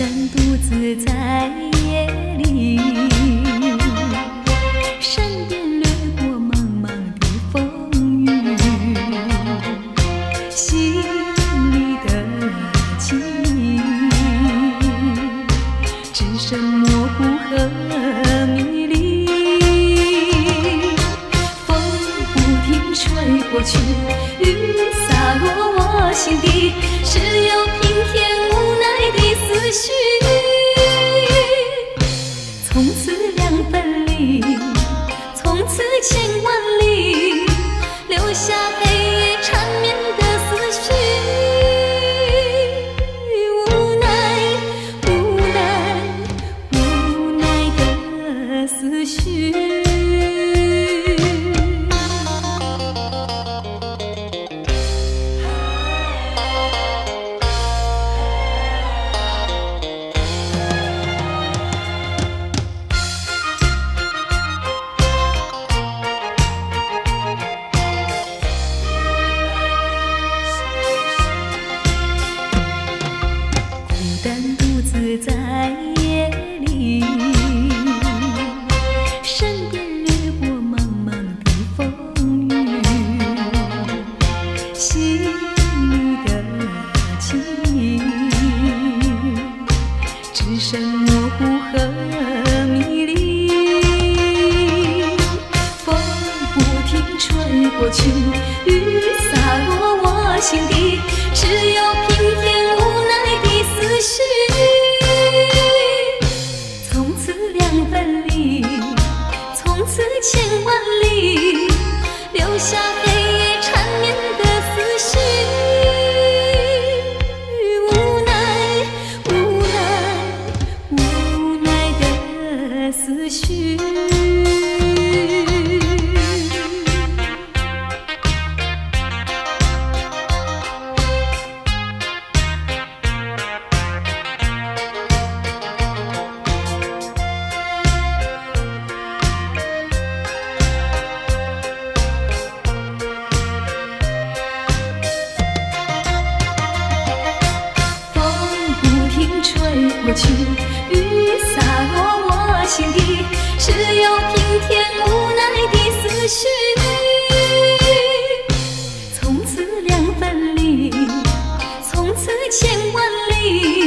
单独自在夜里，身边掠过茫茫的风雨，心里的情意只剩模糊和迷离。风不停吹过去，雨洒落我心底，只有。ti. 心里的记忆只剩模糊和风不停吹过去，雨。只有平添无奈的思绪。从此两分离从此千万里。